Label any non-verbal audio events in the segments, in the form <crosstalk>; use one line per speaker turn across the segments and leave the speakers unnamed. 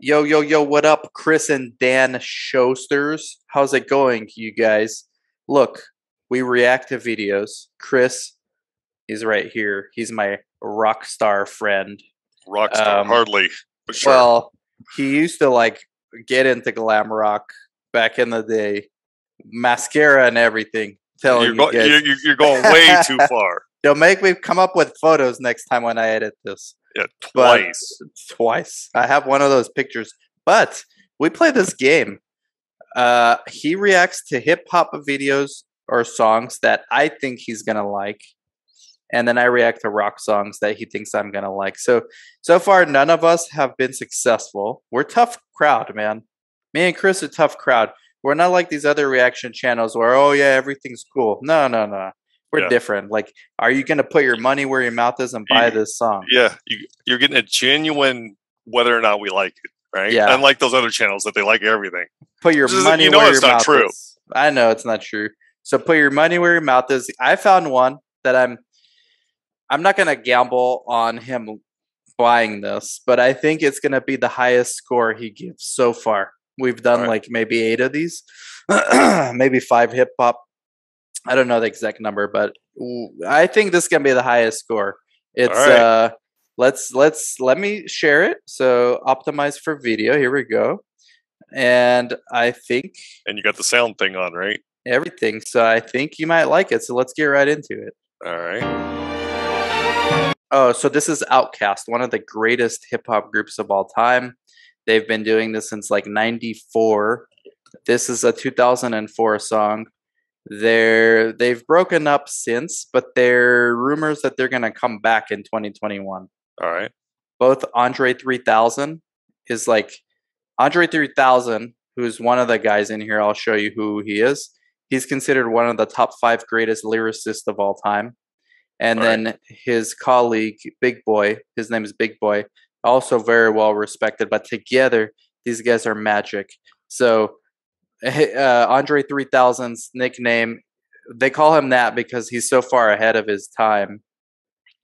Yo, yo, yo, what up, Chris and Dan Showsters? How's it going, you guys? Look, we react to videos. Chris, he's right here. He's my rock star friend.
Rockstar,
Um,
hardly. But sure.
Well, he used to like get into glam rock back in the day, mascara and everything. Telling
you're,
you
go-
guys,
you're, you're- going way too <laughs> far.
You'll make me come up with photos next time when I edit this.
Yeah,
But-
twice.
twice. I have one of those pictures. But we play this game. Uh, he reacts to hip hop videos or songs that I think he's gonna like, and then I react to rock songs that he thinks I'm gonna like. So so far, none of us have been successful. We're tough crowd, man. Me and Chris are tough crowd. We're not like these other reaction channels where oh yeah everything's cool. No no no. We're
Yeah.
different. Like, are you gonna put your money where your mouth is and buy
You-
this song?
Yeah, you, you're getting a genuine whether or not we like it, right?
Yeah.
Unlike those other channels that they like everything.
put your money
you know
where
it's
your
not
mouth
true.
is. I know it's not true. So put your money where your mouth is. I found one that I'm I'm not gonna gamble on him buying this, but I think it's gonna be the highest score he gives so far. We've done
Alright.
like maybe eight of these, <clears throat> maybe five hip hop. I don't know the exact number, but I think this can be the highest score. It's
Alright.
uh let's let's let me share it. So optimize for video. Here we go. And I think
And you got the sound thing on, right?
everything. So I think you might like it. So let's get right into it.
All right.
Oh, so this is Outkast, one of the greatest hip hop groups of all time. They've been doing this since like 94. This is a 2004 song. They're they've broken up since, but there are rumors that they're going to come back in 2021.
All right.
Both Andre 3000 is like Andre 3000, who's one of the guys in here. I'll show you who he is. He's considered one of the top five greatest lyricists of all time. And
All right.
then his colleague, Big Boi, his name is Big Boi, also very well respected. But together, these guys are magic. So, uh, Andre 3000's nickname, they call him that because he's so far ahead of his time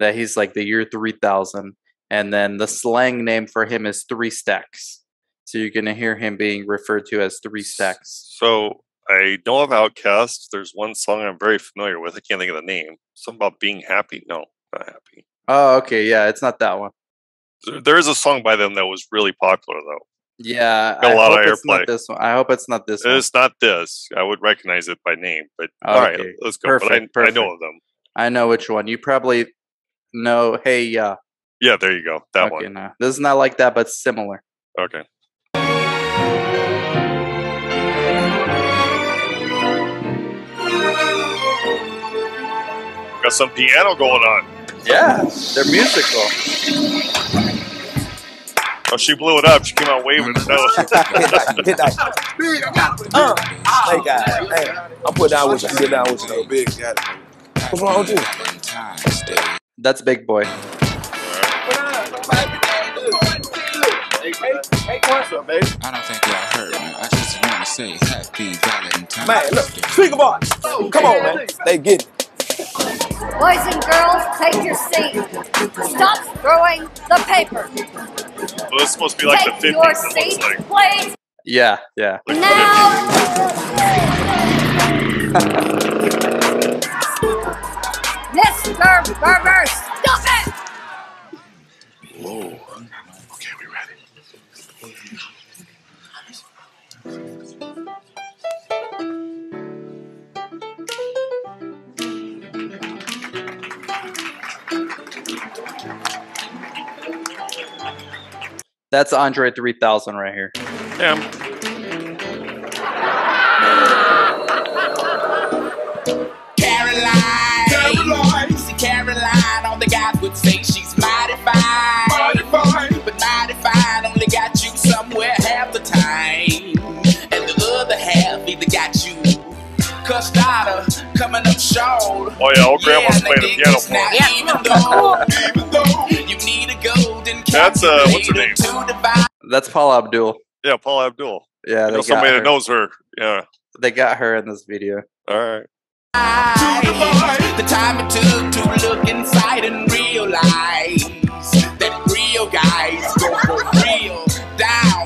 that he's like the year 3000. And then the slang name for him is Three Stacks. So you're going to hear him being referred to as Three Stacks.
So I know of Outkast. There's one song I'm very familiar with. I can't think of the name. Something about being happy. No, not happy.
Oh, okay. Yeah, it's not that one.
There- There is a song by them that was really popular though.
Yeah,
Got a
I
lot of
hope it's not
airplay.
this one. I hope it's not this one.
It's not this. I would recognize it by name, but all right, let's go.
Perfect,
but I, I know of them.
I know which one. You probably know. Hey, yeah.
Yeah, there you go. That
okay,
one.
no. This is not like that, but similar.
Okay. Got some piano going on.
Yeah, they're musical.
Oh, she blew it up. She came out waving. <laughs>
hit that, hit <laughs> that. Uh, hey guys, hey, I'm putting down with you. Get down with you.
Big got it.
What's wrong with you?
That's Big Boi.
I don't think y'all heard me. I just want to say happy Valentine's
Man, look,
Day.
speaker box. Come on, man. They get it.
Boys and girls, take your seat. Stop throwing the paper.
Well, this is supposed to be like the
take
50s,
your
it looks
seat,
like.
please.
Yeah, yeah.
Now. <laughs> Mr. Berber, stop it!
Whoa.
That's Andre 3000 right here.
Yeah.
Caroline. Caroline. See Caroline, all the guys would say she's mighty fine. But mighty only got you somewhere half the time. And the other half either got you cussed coming up short.
Oh, yeah, old grandma's
and
playing the piano for
now,
us.
Even though, <laughs> even though
That's, uh, what's her name?
That's Paula Abdul.
Yeah, Paula Abdul.
Yeah,
I
they
know somebody
her.
that knows her. Yeah.
they got her in this video.
All right.
The time it took to look inside and realize that real guys go for real down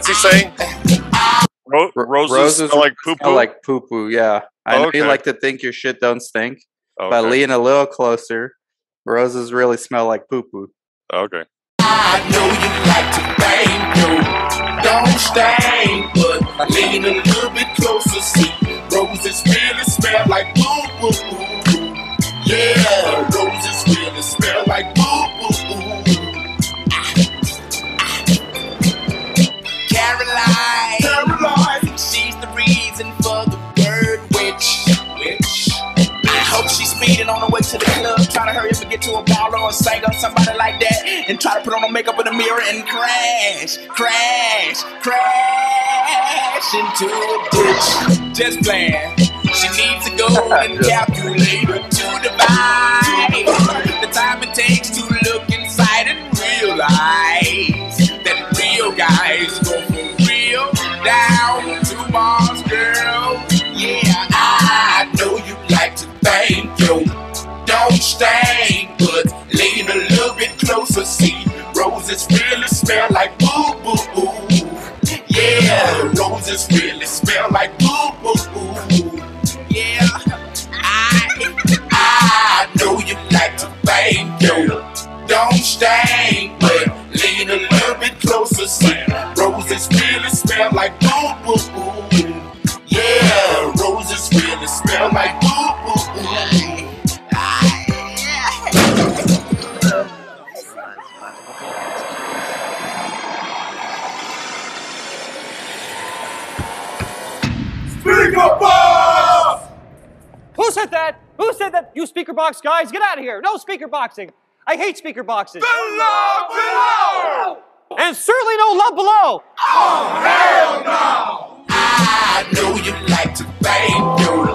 What's he saying? Ro-
Ro-
roses,
roses
smell like poo poo.
like poo poo. Yeah, I know you like to think your shit don't stink, but lean a little closer. Roses really smell like poo poo.
okay.
I know you like to bang, yo. Don't stain, but lean a little bit closer. See, roses really smell like boo boo boo. Yeah, roses really smell like boo Caroline, she's the reason for the word witch. Witch. I hope she's speeding on her way to the club, trying to hurry up and get to a baller or a singer, somebody like that, and try to put on her makeup in the mirror and crash, crash, crash into a ditch. Just playing. She needs to go <laughs> and capture a golden calculator roses really smell like boo boo boo. Yeah, roses really smell like boo boo boo. Yeah, I I know you like to bang, yo. Don't stain,
box guys, get out of here. No speaker boxing. I hate speaker boxes. And certainly no love below. Oh, hell no.
I know you like to bang, yo.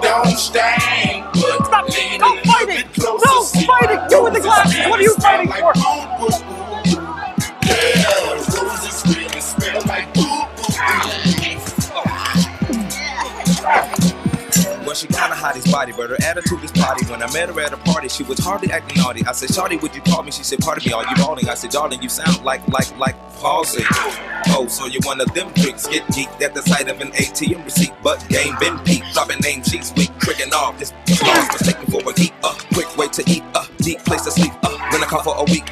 Don't stain, but
Stop.
lean
No
a little
fighting.
bit closer.
No
See,
fighting. You with the
roses
glasses. What are you fighting for?
Yeah, roses really smell like boo, <laughs> boo.
She kinda hot his body, but her attitude is potty. When I met her at a party, she was hardly acting naughty. I said, Shawty, would you call me? She said, Pardon me, are you balling? I said, Darling, you sound like, like, like palsy. Oh, so you're one of them tricks. Get geeked at the sight of an ATM receipt, but game been peaked. Dropping name sheets weak, tricking off. This lost mistaken for a geek. Uh, quick way to eat. Uh, deep place to sleep. Uh, when I call for a week.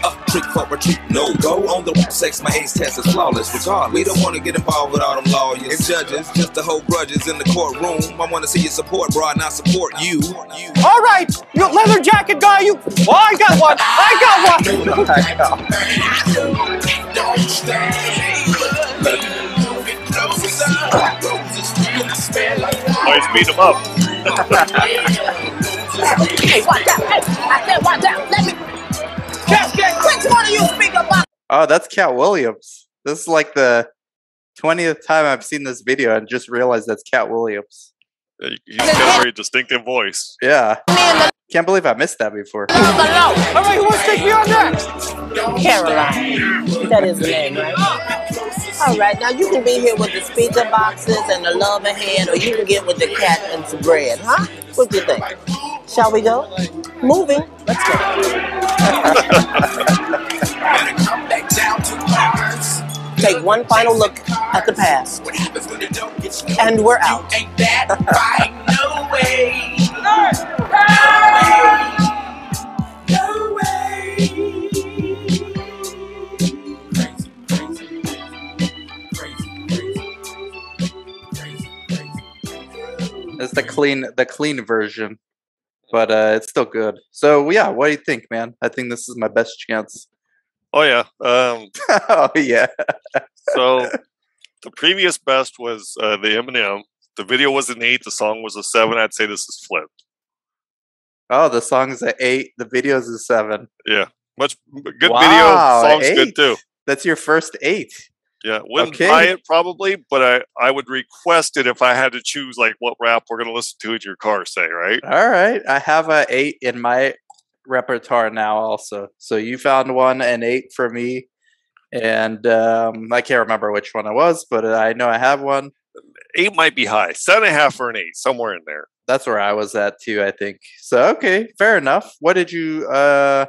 Uh, trick for a treat. No go on the sex. My ace test is flawless. Regardless, we don't want to get involved with all them lawyers and judges. Just to hold grudges in the courtroom. I want to see you support, bro, not support you. You.
All right, you leather jacket guy, you. Oh, I got one. I got one.
Don't stain, but lean a little bit closer. See, roses really smell like boo,
he's beating him up.
Hey, watch out. Hey, I said watch out. Let me. Which one of you speak about?
Oh, that's Katt Williams. This is like the twentieth time I've seen this video and just realized that's Katt Williams.
He's got a very distinctive voice.
Yeah, can't believe I missed that before.
All right, who wants to take me on next?
Caroline. That is the name, right? All right, now you can be here with the speaker boxes and the loving hand, or you can get with the cat and some bread, huh? What do you think? Shall we go? Moving. Let's go. Take one final look at the past. And we're out.
Ain't that right? No way. No way. Crazy, crazy, crazy, crazy, crazy.
It's the clean, the clean version, but uh, it's still good. So yeah, what do you think, man? I think this is my best chance.
Oh yeah. Um, <laughs>
oh yeah,
so <laughs> the previous best was uh, the Eminem. The video was an eight. The song was a seven. I'd say this is flipped.
oh the song's a eight, the video's a seven.
Yeah, much good
Wow,
video. Song's
eight?
good too.
That's your first eight.
Yeah, wouldn't
Okay.
buy it probably, but I I would request it if I had to choose like what rap we're gonna listen to in your car. Say right.
All right, I have a eight in my repertoire now, also. So you found one, and eight for me, and um, I can't remember which one it was, but I know I have one.
Eight might be high. Seven and a half or an eight, somewhere in there.
That's where I was at too. I think so. Okay, fair enough. What did you? uh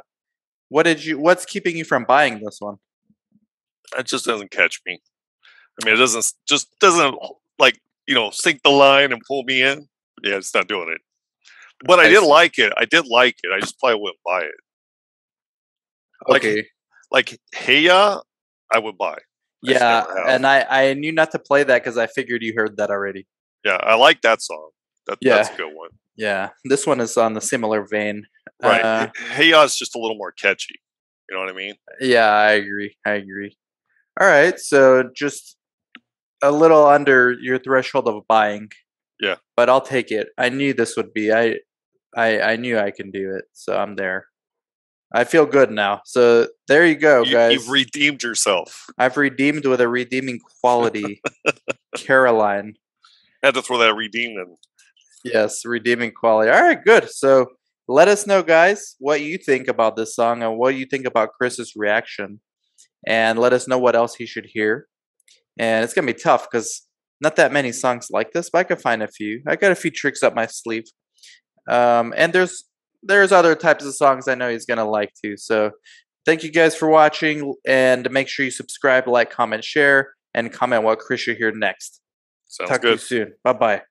What did you? What's keeping you from buying this one?
That just doesn't catch me. I mean, it doesn't just doesn't like you know sink the line and pull me in. Yeah, it's not doing it. But I,
I
did
see.
like it. I did like it. I just probably wouldn't buy it. Like-
Okay.
Like Hey Ya, I would buy. I
Yeah, and I I knew not to play that because I figured you heard that already.
Yeah, I like that song. That, That's a good one.
Yeah, this one is on the similar vein.
Right.
Uh,
Hey Ya is just a little more catchy. You know what I mean?
yeah, I agree. I agree. All right, so just a little under your threshold of buying.
Yeah.
but I'll take it. I knew this would be. I I I knew I can do it, so I'm there. I feel good now. So there you go,
you,
guys.
You've redeemed yourself.
I've redeemed with a redeeming quality. <laughs> Caroline.
I Had to throw that redeem in.
Yes, redeeming quality. All right, good. So let us know, guys, what you think about this song and what you think about Chris's reaction. And let us know what else he should hear. And it's going to be tough because not that many songs like this, but I could find a few. I got a few tricks up my sleeve. Um, and there's there's other types of songs I know he's going to like too. So thank you guys for watching. And make sure you subscribe, like, comment, share, and comment what Chris should hear next.
Sounds
Talk to you soon. Bye bye.